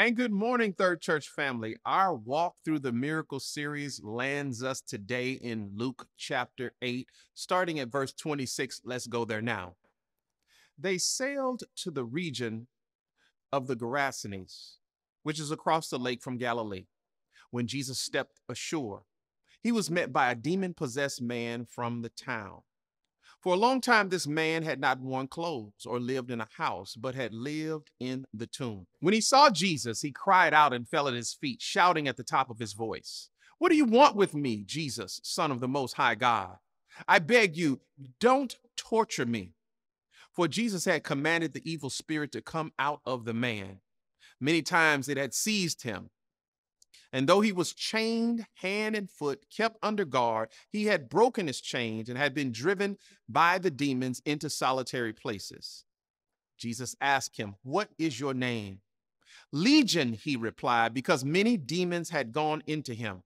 And good morning, Third Church family. Our walk through the miracle series lands us today in Luke chapter 8, starting at verse 26. Let's go there now. They sailed to the region of the Gerasenes, which is across the lake from Galilee. When Jesus stepped ashore, he was met by a demon possessed man from the town. For a long time, this man had not worn clothes or lived in a house, but had lived in the tomb. When he saw Jesus, he cried out and fell at his feet, shouting at the top of his voice, What do you want with me, Jesus, Son of the Most High God? I beg you, don't torture me. For Jesus had commanded the evil spirit to come out of the man. Many times it had seized him and though he was chained hand and foot, kept under guard, he had broken his chains and had been driven by the demons into solitary places. Jesus asked him, What is your name? Legion, he replied, because many demons had gone into him.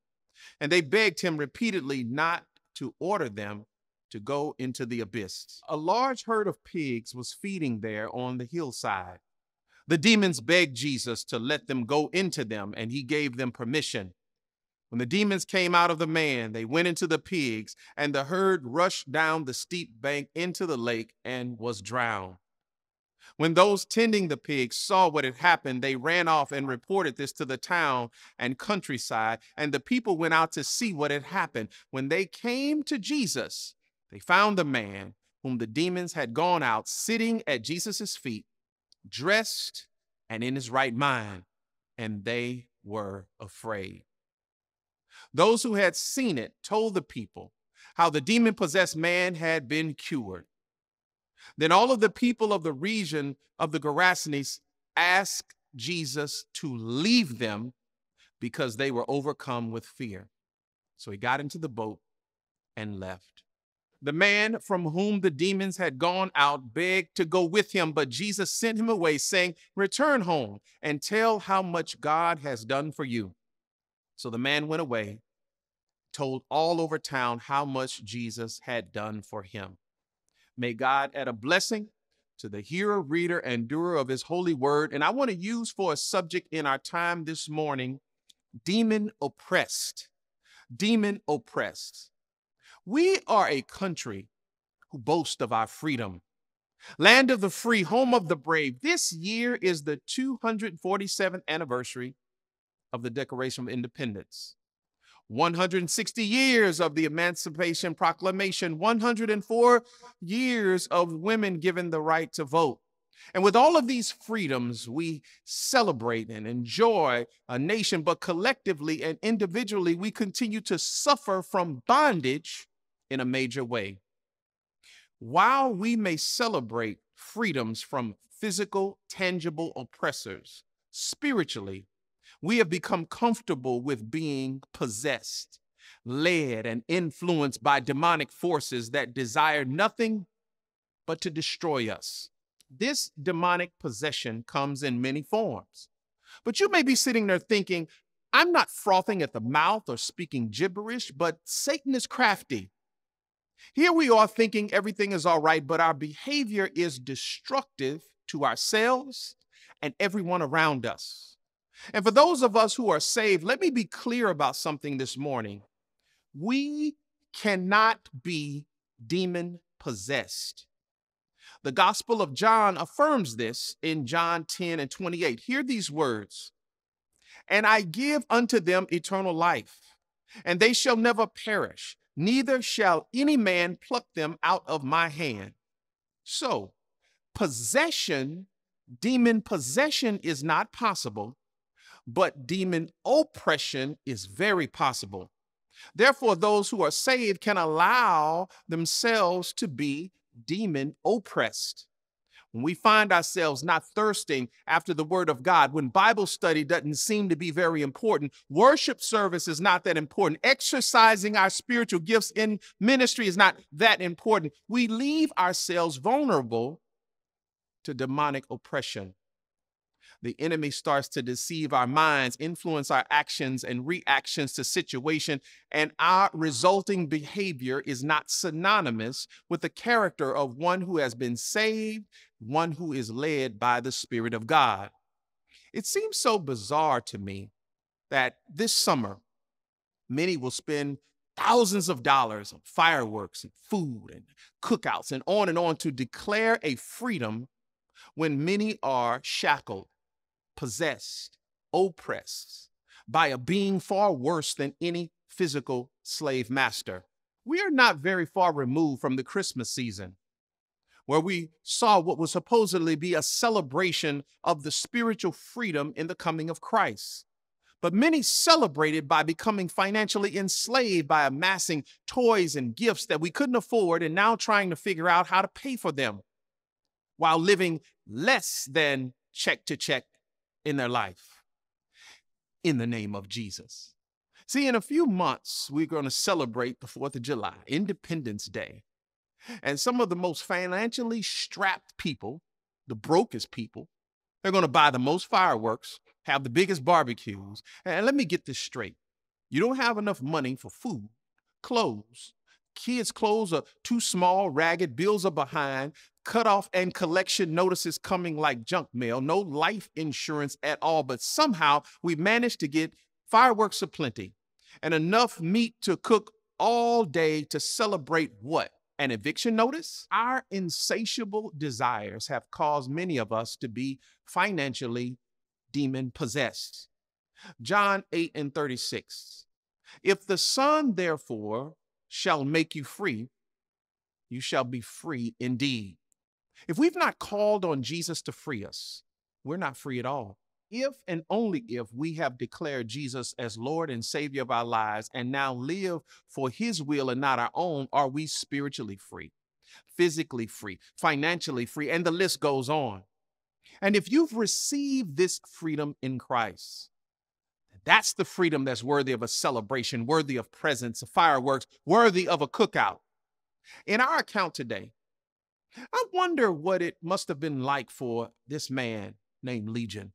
And they begged him repeatedly not to order them to go into the abyss. A large herd of pigs was feeding there on the hillside. The demons begged Jesus to let them go into them, and he gave them permission. When the demons came out of the man, they went into the pigs, and the herd rushed down the steep bank into the lake and was drowned. When those tending the pigs saw what had happened, they ran off and reported this to the town and countryside, and the people went out to see what had happened. When they came to Jesus, they found the man whom the demons had gone out sitting at Jesus' feet dressed and in his right mind, and they were afraid. Those who had seen it told the people how the demon possessed man had been cured. Then all of the people of the region of the Gerasenes asked Jesus to leave them because they were overcome with fear. So he got into the boat and left. The man from whom the demons had gone out begged to go with him, but Jesus sent him away, saying, Return home and tell how much God has done for you. So the man went away, told all over town how much Jesus had done for him. May God add a blessing to the hearer, reader, and doer of his holy word. And I want to use for a subject in our time this morning demon oppressed. Demon oppressed. We are a country who boast of our freedom. Land of the free, home of the brave. This year is the 247th anniversary of the Declaration of Independence. 160 years of the Emancipation Proclamation, 104 years of women given the right to vote. And with all of these freedoms, we celebrate and enjoy a nation, but collectively and individually, we continue to suffer from bondage in a major way. While we may celebrate freedoms from physical, tangible oppressors, spiritually, we have become comfortable with being possessed, led, and influenced by demonic forces that desire nothing but to destroy us. This demonic possession comes in many forms. But you may be sitting there thinking, I'm not frothing at the mouth or speaking gibberish, but Satan is crafty. Here we are thinking everything is all right, but our behavior is destructive to ourselves and everyone around us. And for those of us who are saved, let me be clear about something this morning. We cannot be demon possessed. The Gospel of John affirms this in John 10 and 28. Hear these words And I give unto them eternal life, and they shall never perish neither shall any man pluck them out of my hand. So, possession, demon possession is not possible, but demon oppression is very possible. Therefore, those who are saved can allow themselves to be demon oppressed when we find ourselves not thirsting after the word of God, when Bible study doesn't seem to be very important, worship service is not that important, exercising our spiritual gifts in ministry is not that important, we leave ourselves vulnerable to demonic oppression. The enemy starts to deceive our minds, influence our actions and reactions to situation, and our resulting behavior is not synonymous with the character of one who has been saved one who is led by the Spirit of God. It seems so bizarre to me that this summer, many will spend thousands of dollars on fireworks and food and cookouts and on and on to declare a freedom when many are shackled, possessed, oppressed by a being far worse than any physical slave master. We are not very far removed from the Christmas season, where we saw what was supposedly be a celebration of the spiritual freedom in the coming of Christ. But many celebrated by becoming financially enslaved by amassing toys and gifts that we couldn't afford and now trying to figure out how to pay for them while living less than check to check in their life in the name of Jesus. See, in a few months, we're going to celebrate the 4th of July, Independence Day. And some of the most financially strapped people, the brokest people, they're going to buy the most fireworks, have the biggest barbecues. And let me get this straight you don't have enough money for food, clothes, kids' clothes are too small, ragged, bills are behind, cutoff and collection notices coming like junk mail, no life insurance at all. But somehow we managed to get fireworks aplenty and enough meat to cook all day to celebrate what? An eviction notice? Our insatiable desires have caused many of us to be financially demon possessed. John 8 and 36. If the Son, therefore, shall make you free, you shall be free indeed. If we've not called on Jesus to free us, we're not free at all. If and only if we have declared Jesus as Lord and Savior of our lives and now live for His will and not our own, are we spiritually free, physically free, financially free, and the list goes on. And if you've received this freedom in Christ, that's the freedom that's worthy of a celebration, worthy of presents, of fireworks, worthy of a cookout. In our account today, I wonder what it must have been like for this man named Legion.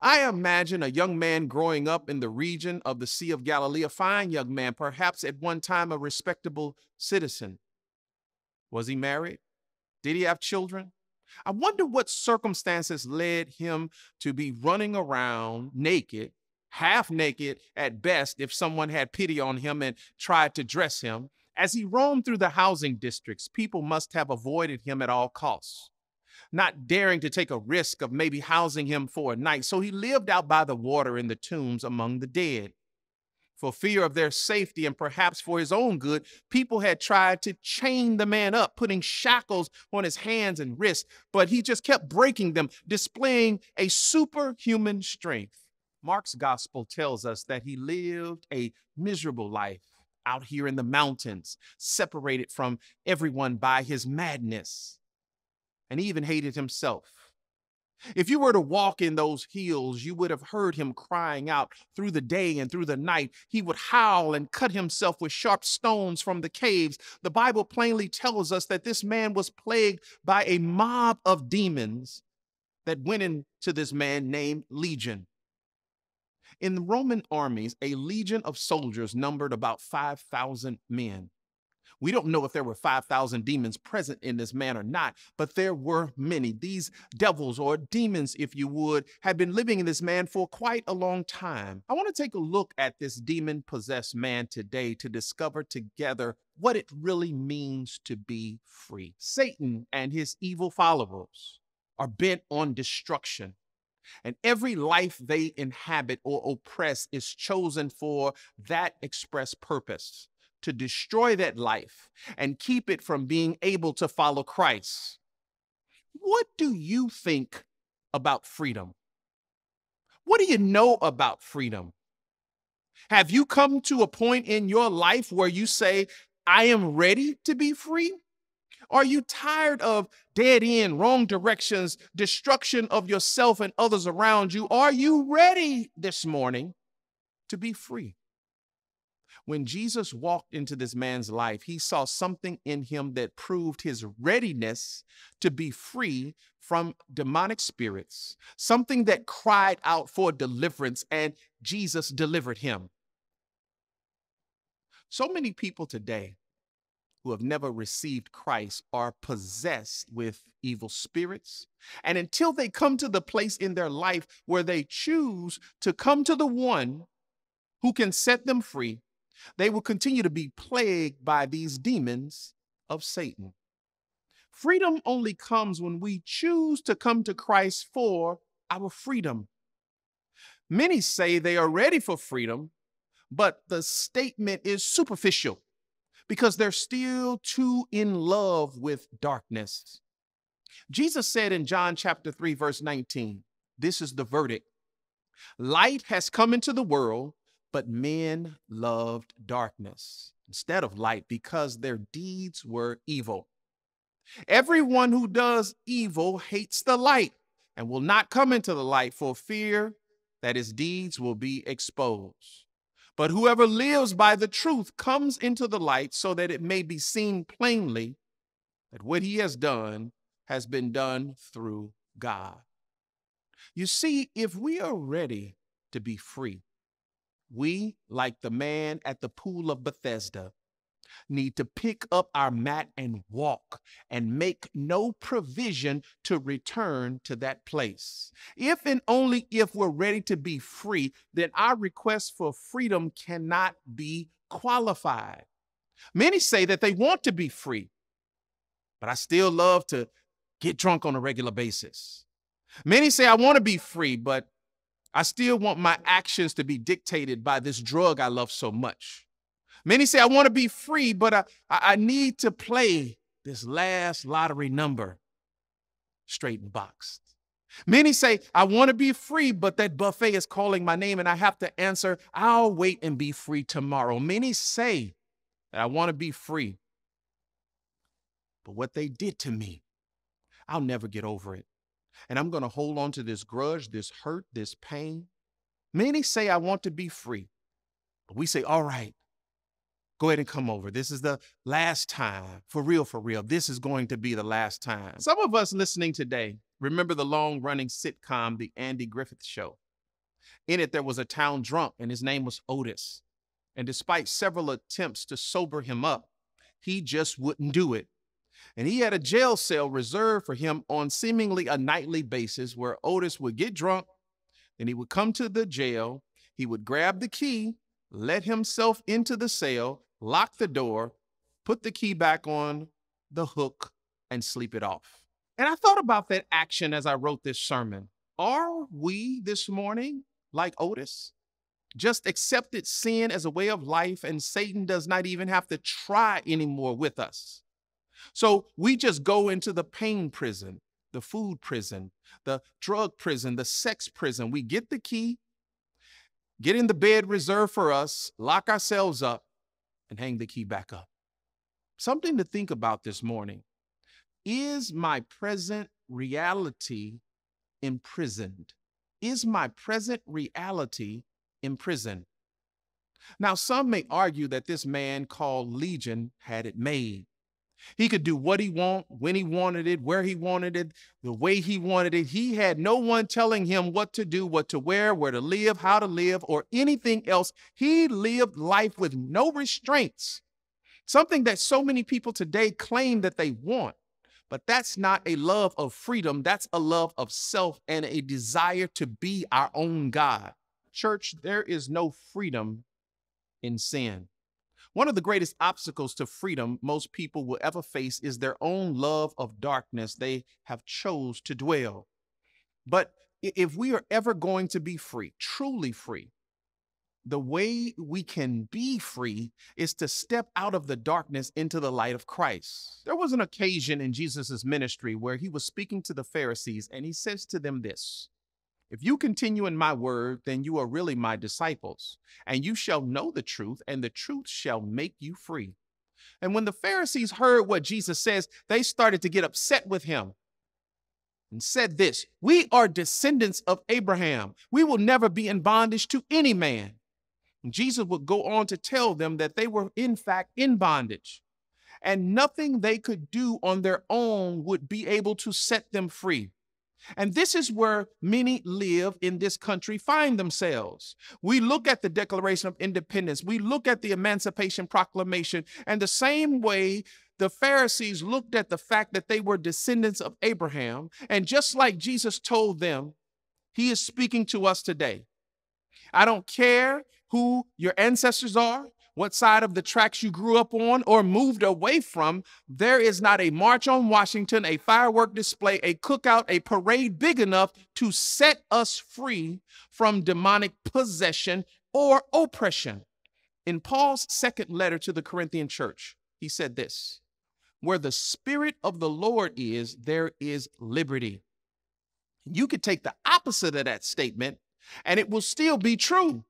I imagine a young man growing up in the region of the Sea of Galilee, a fine young man, perhaps at one time a respectable citizen. Was he married? Did he have children? I wonder what circumstances led him to be running around naked, half naked at best, if someone had pity on him and tried to dress him, as he roamed through the housing districts, people must have avoided him at all costs, not daring to take a risk of maybe housing him for a night. So he lived out by the water in the tombs among the dead. For fear of their safety and perhaps for his own good, people had tried to chain the man up, putting shackles on his hands and wrists, but he just kept breaking them, displaying a superhuman strength. Mark's gospel tells us that he lived a miserable life out here in the mountains, separated from everyone by his madness. And he even hated himself. If you were to walk in those hills, you would have heard him crying out through the day and through the night. He would howl and cut himself with sharp stones from the caves. The Bible plainly tells us that this man was plagued by a mob of demons that went into this man named Legion. In the Roman armies, a legion of soldiers numbered about 5,000 men. We don't know if there were 5,000 demons present in this man or not, but there were many. These devils, or demons, if you would, had been living in this man for quite a long time. I want to take a look at this demon possessed man today to discover together what it really means to be free. Satan and his evil followers are bent on destruction. And every life they inhabit or oppress is chosen for that express purpose to destroy that life and keep it from being able to follow Christ. What do you think about freedom? What do you know about freedom? Have you come to a point in your life where you say, I am ready to be free? Are you tired of dead end, wrong directions, destruction of yourself and others around you? Are you ready this morning to be free? When Jesus walked into this man's life, he saw something in him that proved his readiness to be free from demonic spirits, something that cried out for deliverance, and Jesus delivered him. So many people today who have never received Christ are possessed with evil spirits. And until they come to the place in their life where they choose to come to the one who can set them free, they will continue to be plagued by these demons of Satan. Freedom only comes when we choose to come to Christ for our freedom. Many say they are ready for freedom, but the statement is superficial because they're still too in love with darkness. Jesus said in John chapter 3, verse 19, This is the verdict. Light has come into the world, but men loved darkness instead of light because their deeds were evil. Everyone who does evil hates the light and will not come into the light for fear that his deeds will be exposed. But whoever lives by the truth comes into the light so that it may be seen plainly that what he has done has been done through God. You see, if we are ready to be free, we, like the man at the pool of Bethesda, need to pick up our mat and walk and make no provision to return to that place. If and only if we're ready to be free, then our request for freedom cannot be qualified. Many say that they want to be free, but I still love to get drunk on a regular basis. Many say I want to be free, but I still want my actions to be dictated by this drug I love so much. Many say, I want to be free, but I, I need to play this last lottery number straight and boxed. Many say, I want to be free, but that buffet is calling my name and I have to answer, I'll wait and be free tomorrow. Many say that I want to be free, but what they did to me, I'll never get over it. And I'm going to hold on to this grudge, this hurt, this pain. Many say, I want to be free, but we say, all right, go ahead and come over. This is the last time. For real, for real. This is going to be the last time. Some of us listening today remember the long running sitcom, The Andy Griffith Show. In it, there was a town drunk, and his name was Otis. And despite several attempts to sober him up, he just wouldn't do it. And he had a jail cell reserved for him on seemingly a nightly basis where Otis would get drunk, then he would come to the jail, he would grab the key, let himself into the cell, lock the door, put the key back on the hook, and sleep it off. And I thought about that action as I wrote this sermon. Are we this morning like Otis? Just accepted sin as a way of life, and Satan does not even have to try anymore with us. So we just go into the pain prison, the food prison, the drug prison, the sex prison. We get the key, get in the bed reserved for us, lock ourselves up, and hang the key back up. Something to think about this morning. Is my present reality imprisoned? Is my present reality imprisoned? Now, some may argue that this man called Legion had it made. He could do what he want, when he wanted it, where he wanted it, the way he wanted it. He had no one telling him what to do, what to wear, where to live, how to live, or anything else. He lived life with no restraints. Something that so many people today claim that they want. But that's not a love of freedom. That's a love of self and a desire to be our own God. Church, there is no freedom in sin. One of the greatest obstacles to freedom most people will ever face is their own love of darkness they have chose to dwell. But if we are ever going to be free, truly free, the way we can be free is to step out of the darkness into the light of Christ. There was an occasion in Jesus' ministry where he was speaking to the Pharisees and he says to them this if you continue in my word, then you are really my disciples, and you shall know the truth, and the truth shall make you free. And when the Pharisees heard what Jesus says, they started to get upset with him and said this We are descendants of Abraham. We will never be in bondage to any man. And Jesus would go on to tell them that they were, in fact, in bondage, and nothing they could do on their own would be able to set them free. And this is where many live in this country find themselves. We look at the Declaration of Independence, we look at the Emancipation Proclamation, and the same way the Pharisees looked at the fact that they were descendants of Abraham, and just like Jesus told them, he is speaking to us today. I don't care who your ancestors are, what side of the tracks you grew up on or moved away from, there is not a march on Washington, a firework display, a cookout, a parade big enough to set us free from demonic possession or oppression. In Paul's second letter to the Corinthian church, he said this Where the Spirit of the Lord is, there is liberty. You could take the opposite of that statement, and it will still be true.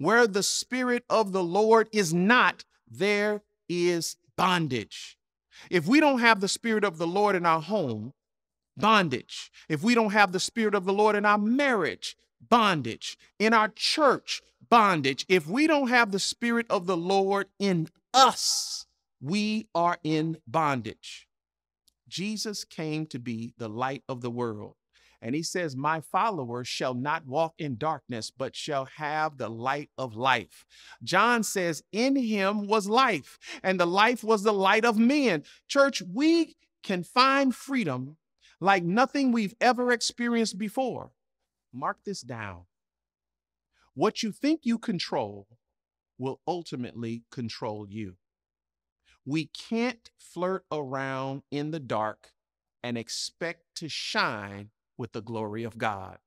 Where the Spirit of the Lord is not, there is bondage. If we don't have the Spirit of the Lord in our home, bondage. If we don't have the Spirit of the Lord in our marriage, bondage. In our church, bondage. If we don't have the Spirit of the Lord in us, we are in bondage. Jesus came to be the light of the world. And he says, My followers shall not walk in darkness, but shall have the light of life. John says, In him was life, and the life was the light of men. Church, we can find freedom like nothing we've ever experienced before. Mark this down. What you think you control will ultimately control you. We can't flirt around in the dark and expect to shine with the glory of God.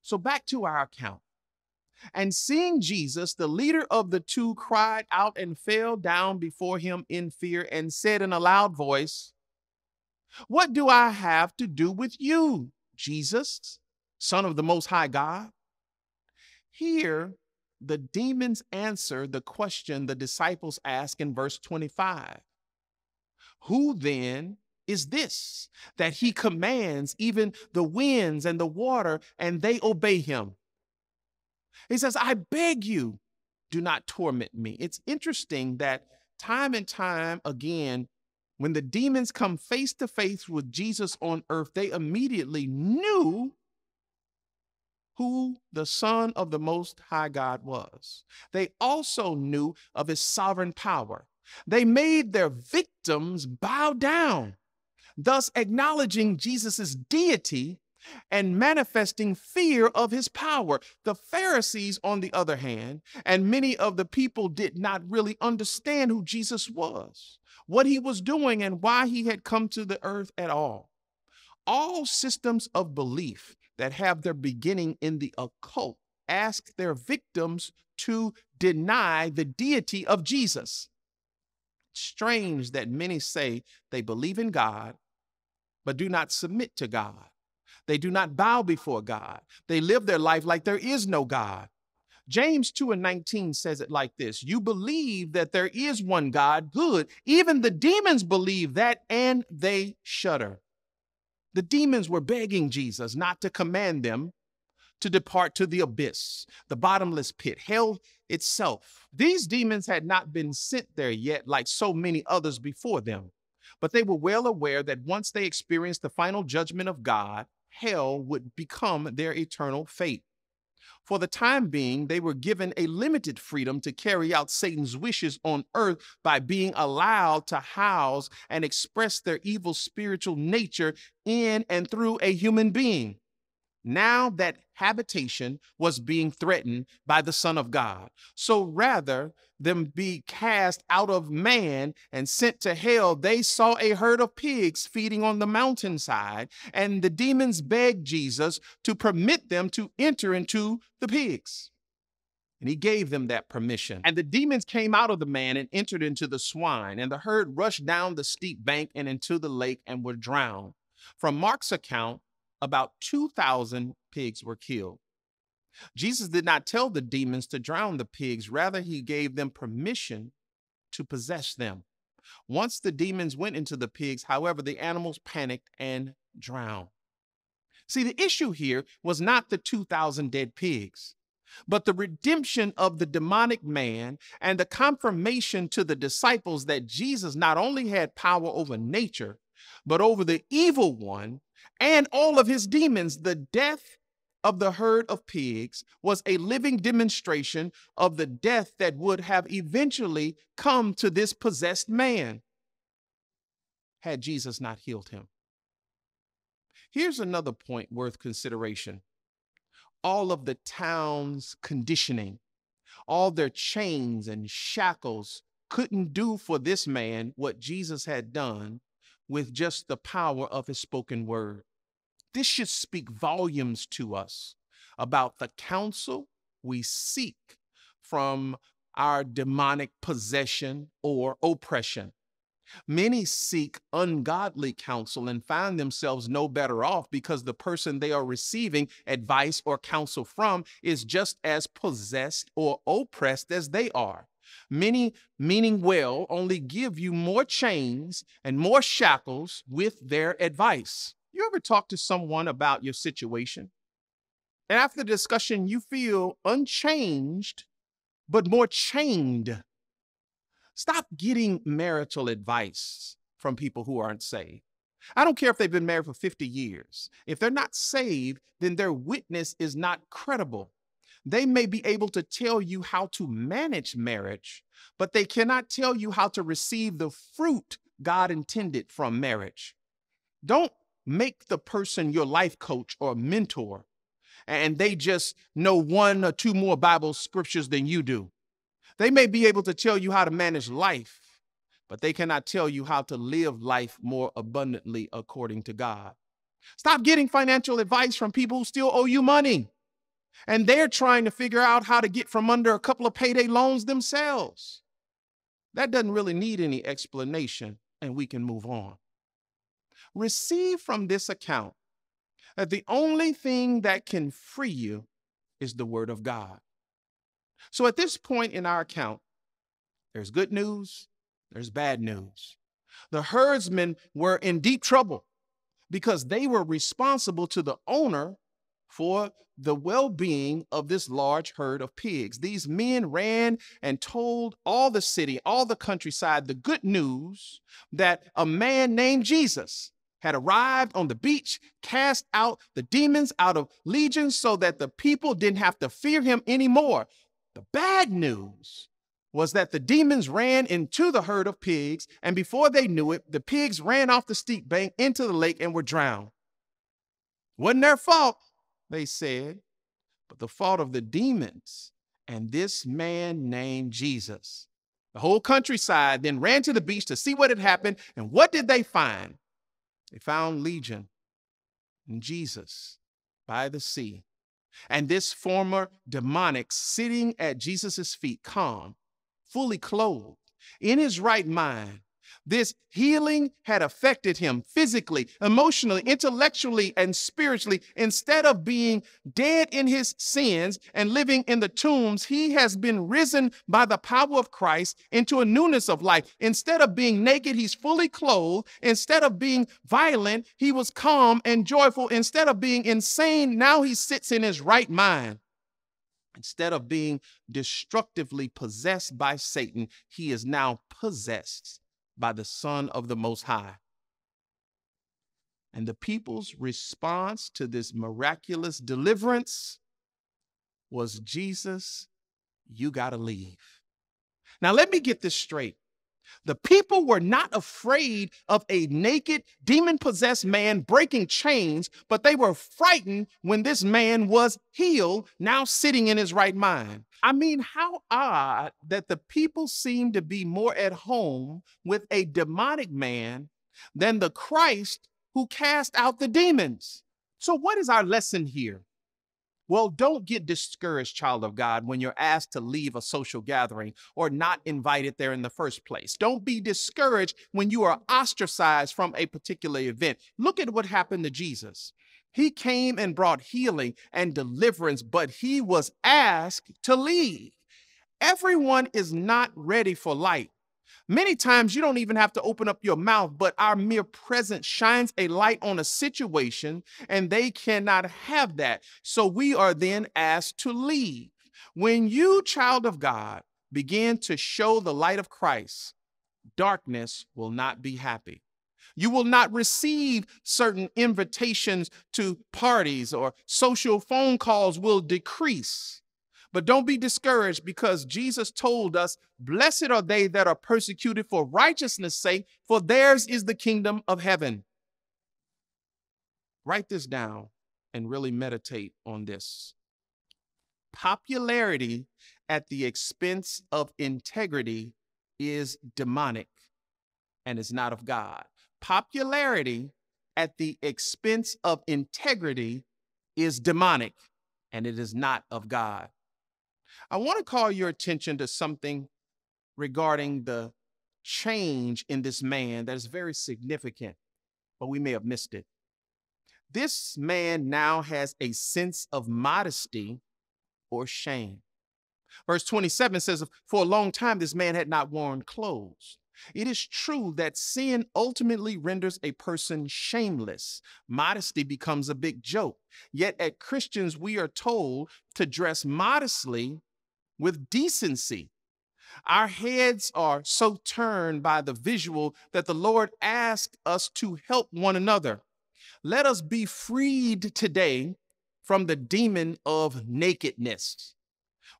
So back to our account. And seeing Jesus, the leader of the two cried out and fell down before him in fear and said in a loud voice, What do I have to do with you, Jesus, Son of the Most High God? Here, the demons answer the question the disciples ask in verse 25 Who then is this that he commands even the winds and the water, and they obey him. He says, I beg you, do not torment me. It's interesting that time and time again, when the demons come face to face with Jesus on earth, they immediately knew who the Son of the Most High God was. They also knew of his sovereign power. They made their victims bow down thus acknowledging Jesus' deity and manifesting fear of his power. The Pharisees, on the other hand, and many of the people did not really understand who Jesus was, what he was doing, and why he had come to the earth at all. All systems of belief that have their beginning in the occult ask their victims to deny the deity of Jesus. Strange that many say they believe in God but do not submit to God. They do not bow before God. They live their life like there is no God. James 2 and 19 says it like this You believe that there is one God, good. Even the demons believe that and they shudder. The demons were begging Jesus not to command them to depart to the abyss, the bottomless pit, hell itself. These demons had not been sent there yet, like so many others before them. But they were well aware that once they experienced the final judgment of God, hell would become their eternal fate. For the time being, they were given a limited freedom to carry out Satan's wishes on earth by being allowed to house and express their evil spiritual nature in and through a human being. Now that habitation was being threatened by the Son of God. So rather than be cast out of man and sent to hell, they saw a herd of pigs feeding on the mountainside, and the demons begged Jesus to permit them to enter into the pigs. And he gave them that permission. And the demons came out of the man and entered into the swine, and the herd rushed down the steep bank and into the lake and were drowned. From Mark's account, about 2,000 pigs were killed. Jesus did not tell the demons to drown the pigs, rather, he gave them permission to possess them. Once the demons went into the pigs, however, the animals panicked and drowned. See, the issue here was not the 2,000 dead pigs, but the redemption of the demonic man and the confirmation to the disciples that Jesus not only had power over nature, but over the evil one and all of his demons. The death of the herd of pigs was a living demonstration of the death that would have eventually come to this possessed man had Jesus not healed him. Here's another point worth consideration all of the town's conditioning, all their chains and shackles couldn't do for this man what Jesus had done with just the power of his spoken word. This should speak volumes to us about the counsel we seek from our demonic possession or oppression. Many seek ungodly counsel and find themselves no better off because the person they are receiving advice or counsel from is just as possessed or oppressed as they are. Many, meaning well, only give you more chains and more shackles with their advice. You ever talk to someone about your situation? And after the discussion, you feel unchanged, but more chained. Stop getting marital advice from people who aren't saved. I don't care if they've been married for 50 years. If they're not saved, then their witness is not credible. They may be able to tell you how to manage marriage, but they cannot tell you how to receive the fruit God intended from marriage. Don't make the person your life coach or mentor and they just know one or two more Bible scriptures than you do. They may be able to tell you how to manage life, but they cannot tell you how to live life more abundantly according to God. Stop getting financial advice from people who still owe you money. And they're trying to figure out how to get from under a couple of payday loans themselves. That doesn't really need any explanation, and we can move on receive from this account that the only thing that can free you is the word of God. So at this point in our account, there's good news, there's bad news. The herdsmen were in deep trouble because they were responsible to the owner for the well being of this large herd of pigs. These men ran and told all the city, all the countryside, the good news that a man named Jesus had arrived on the beach, cast out the demons out of legions so that the people didn't have to fear him anymore. The bad news was that the demons ran into the herd of pigs, and before they knew it, the pigs ran off the steep bank into the lake and were drowned. Wasn't their fault, they said, but the fault of the demons and this man named Jesus. The whole countryside then ran to the beach to see what had happened, and what did they find? They found Legion and Jesus by the sea. And this former demonic sitting at Jesus' feet, calm, fully clothed, in his right mind, this healing had affected him physically, emotionally, intellectually, and spiritually. Instead of being dead in his sins and living in the tombs, he has been risen by the power of Christ into a newness of life. Instead of being naked, he's fully clothed. Instead of being violent, he was calm and joyful. Instead of being insane, now he sits in his right mind. Instead of being destructively possessed by Satan, he is now possessed by the Son of the Most High. And the people's response to this miraculous deliverance was Jesus, you got to leave. Now, let me get this straight. The people were not afraid of a naked, demon possessed man breaking chains, but they were frightened when this man was healed, now sitting in his right mind. I mean, how odd that the people seem to be more at home with a demonic man than the Christ who cast out the demons. So, what is our lesson here? Well, don't get discouraged, child of God, when you're asked to leave a social gathering or not invited there in the first place. Don't be discouraged when you are ostracized from a particular event. Look at what happened to Jesus. He came and brought healing and deliverance, but he was asked to leave. Everyone is not ready for light. Many times you don't even have to open up your mouth, but our mere presence shines a light on a situation and they cannot have that. So we are then asked to leave. When you, child of God, begin to show the light of Christ, darkness will not be happy. You will not receive certain invitations to parties or social phone calls will decrease. But don't be discouraged because Jesus told us, Blessed are they that are persecuted for righteousness' sake, for theirs is the kingdom of heaven. Write this down and really meditate on this. Popularity at the expense of integrity is demonic and is not of God. Popularity at the expense of integrity is demonic and it is not of God. I want to call your attention to something regarding the change in this man that is very significant, but we may have missed it. This man now has a sense of modesty or shame. Verse 27 says, For a long time, this man had not worn clothes. It is true that sin ultimately renders a person shameless. Modesty becomes a big joke. Yet, at Christians, we are told to dress modestly with decency. Our heads are so turned by the visual that the Lord asked us to help one another. Let us be freed today from the demon of nakedness.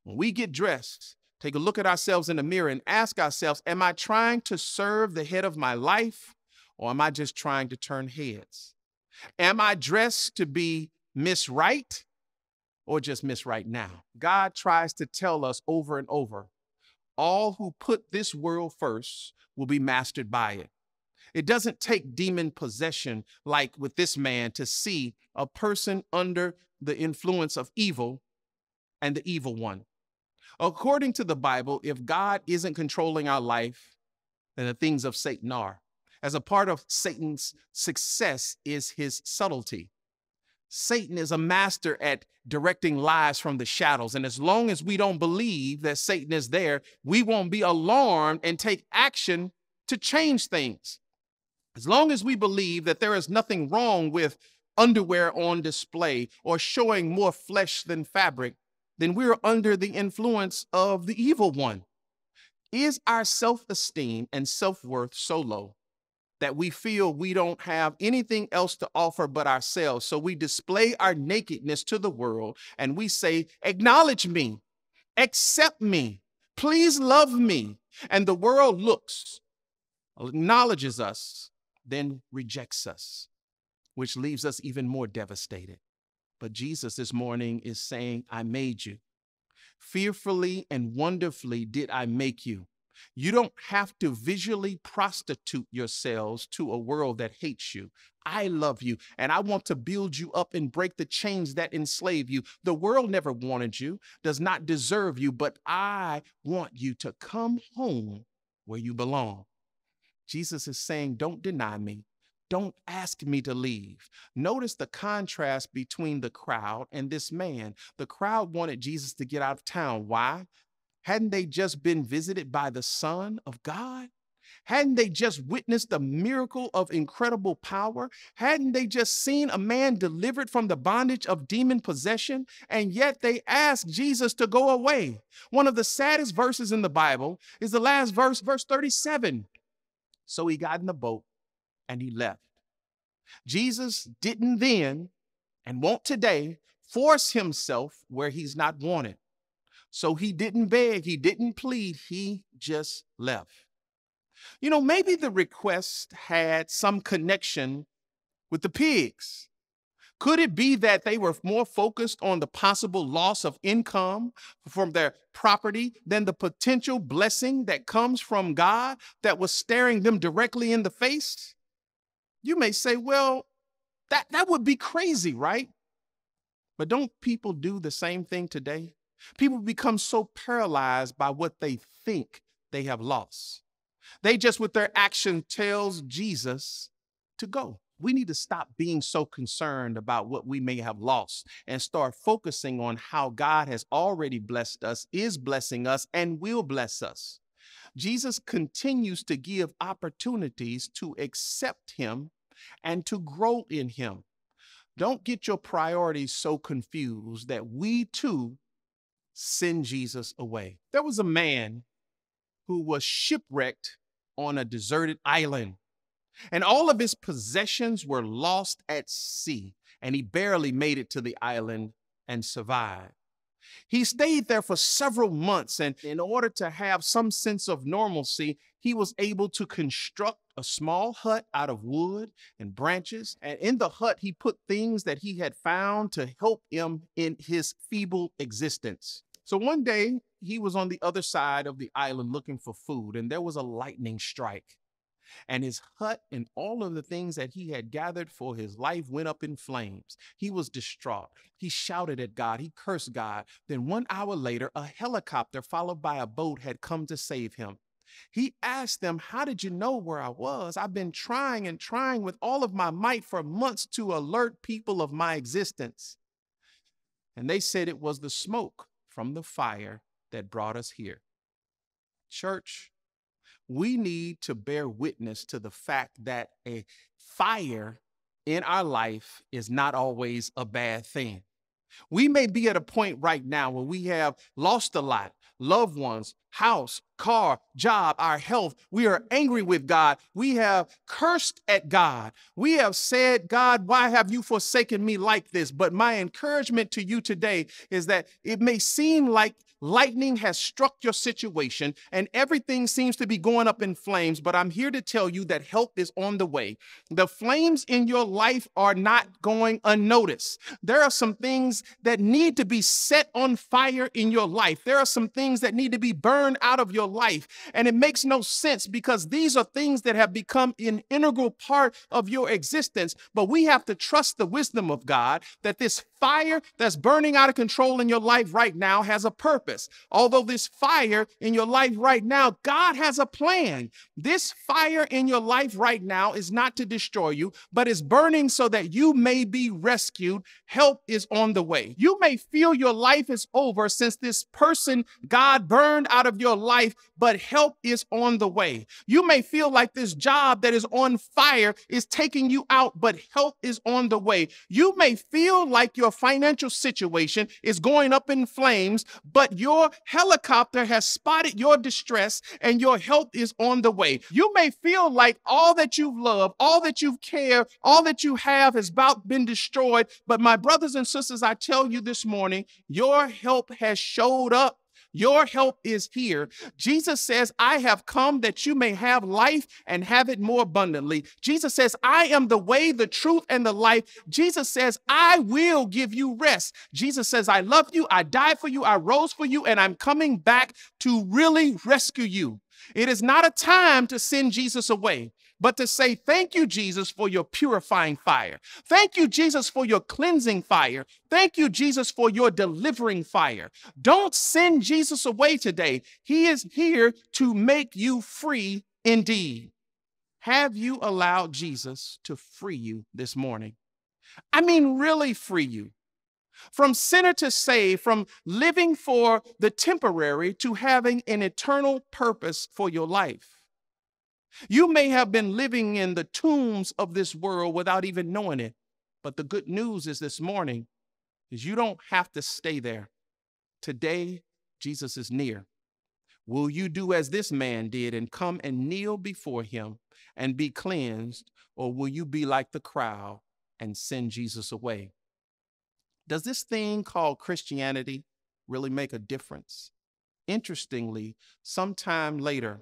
When we get dressed, take a look at ourselves in the mirror and ask ourselves Am I trying to serve the head of my life or am I just trying to turn heads? Am I dressed to be Miss Right or just Miss Right now? God tries to tell us over and over all who put this world first will be mastered by it. It doesn't take demon possession like with this man to see a person under the influence of evil and the evil one. According to the Bible, if God isn't controlling our life, then the things of Satan are. As a part of Satan's success is his subtlety. Satan is a master at directing lies from the shadows. And as long as we don't believe that Satan is there, we won't be alarmed and take action to change things. As long as we believe that there is nothing wrong with underwear on display or showing more flesh than fabric, then we're under the influence of the evil one. Is our self esteem and self worth so low that we feel we don't have anything else to offer but ourselves? So we display our nakedness to the world and we say, Acknowledge me, accept me, please love me. And the world looks, acknowledges us, then rejects us, which leaves us even more devastated. But Jesus this morning is saying, I made you. Fearfully and wonderfully did I make you. You don't have to visually prostitute yourselves to a world that hates you. I love you and I want to build you up and break the chains that enslave you. The world never wanted you, does not deserve you, but I want you to come home where you belong. Jesus is saying, Don't deny me. Don't ask me to leave. Notice the contrast between the crowd and this man. The crowd wanted Jesus to get out of town. Why? Hadn't they just been visited by the Son of God? Hadn't they just witnessed the miracle of incredible power? Hadn't they just seen a man delivered from the bondage of demon possession? And yet they asked Jesus to go away. One of the saddest verses in the Bible is the last verse, verse 37. So he got in the boat and he left. Jesus didn't then and won't today force himself where he's not wanted. So he didn't beg, he didn't plead, he just left. You know, maybe the request had some connection with the pigs. Could it be that they were more focused on the possible loss of income from their property than the potential blessing that comes from God that was staring them directly in the face? You may say, well, that, that would be crazy, right? But don't people do the same thing today? People become so paralyzed by what they think they have lost. They just, with their action, tells Jesus to go. We need to stop being so concerned about what we may have lost and start focusing on how God has already blessed us, is blessing us, and will bless us. Jesus continues to give opportunities to accept Him and to grow in Him. Don't get your priorities so confused that we too send Jesus away. There was a man who was shipwrecked on a deserted island. And all of his possessions were lost at sea, and he barely made it to the island and survived. He stayed there for several months, and in order to have some sense of normalcy, he was able to construct a small hut out of wood and branches. And in the hut, he put things that he had found to help him in his feeble existence. So one day, he was on the other side of the island looking for food, and there was a lightning strike and his hut and all of the things that he had gathered for his life went up in flames. He was distraught. He shouted at God. He cursed God. Then one hour later, a helicopter followed by a boat had come to save him. He asked them, How did you know where I was? I've been trying and trying with all of my might for months to alert people of my existence. And they said it was the smoke from the fire that brought us here. Church, we need to bear witness to the fact that a fire in our life is not always a bad thing. We may be at a point right now where we have lost a lot, loved ones, house, car, job, our health. We are angry with God. We have cursed at God. We have said, God, why have you forsaken me like this? But my encouragement to you today is that it may seem like Lightning has struck your situation and everything seems to be going up in flames, but I'm here to tell you that help is on the way. The flames in your life are not going unnoticed. There are some things that need to be set on fire in your life. There are some things that need to be burned out of your life. And it makes no sense because these are things that have become an integral part of your existence. But we have to trust the wisdom of God that this fire that's burning out of control in your life right now has a purpose. Although this fire in your life right now, God has a plan. This fire in your life right now is not to destroy you, but is burning so that you may be rescued. Help is on the way. You may feel your life is over since this person God burned out of your life, but help is on the way. You may feel like this job that is on fire is taking you out, but help is on the way. You may feel like your financial situation is going up in flames, but your helicopter has spotted your distress and your help is on the way. You may feel like all that you've loved, all that you've cared, all that you have has about been destroyed. But my brothers and sisters, I tell you this morning, your help has showed up your help is here. Jesus says, I have come that you may have life and have it more abundantly. Jesus says, I am the way, the truth, and the life. Jesus says, I will give you rest. Jesus says, I love you, I died for you, I rose for you, and I'm coming back to really rescue you. It is not a time to send Jesus away but to say, Thank you, Jesus, for your purifying fire. Thank you, Jesus, for your cleansing fire. Thank you, Jesus, for your delivering fire. Don't send Jesus away today. He is here to make you free indeed. Have you allowed Jesus to free you this morning? I mean, really free you from sinner to save, from living for the temporary to having an eternal purpose for your life. You may have been living in the tombs of this world without even knowing it. But the good news is this morning is you don't have to stay there. Today, Jesus is near. Will you do as this man did and come and kneel before him and be cleansed, or will you be like the crowd and send Jesus away? Does this thing called Christianity really make a difference? Interestingly, sometime later,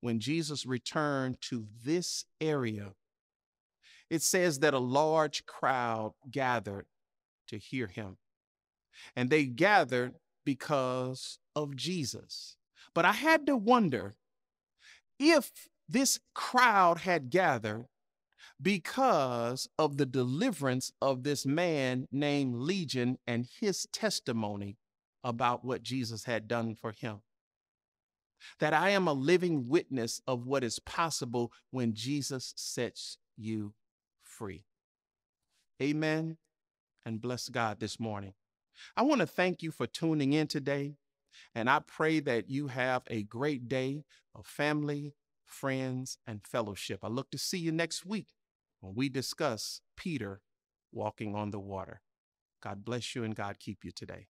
when Jesus returned to this area, it says that a large crowd gathered to hear him. And they gathered because of Jesus. But I had to wonder if this crowd had gathered because of the deliverance of this man named Legion and his testimony about what Jesus had done for him that I am a living witness of what is possible when Jesus sets you free. Amen. And bless God this morning. I want to thank you for tuning in today. And I pray that you have a great day of family, friends, and fellowship. I look to see you next week when we discuss Peter walking on the water. God bless you and God keep you today.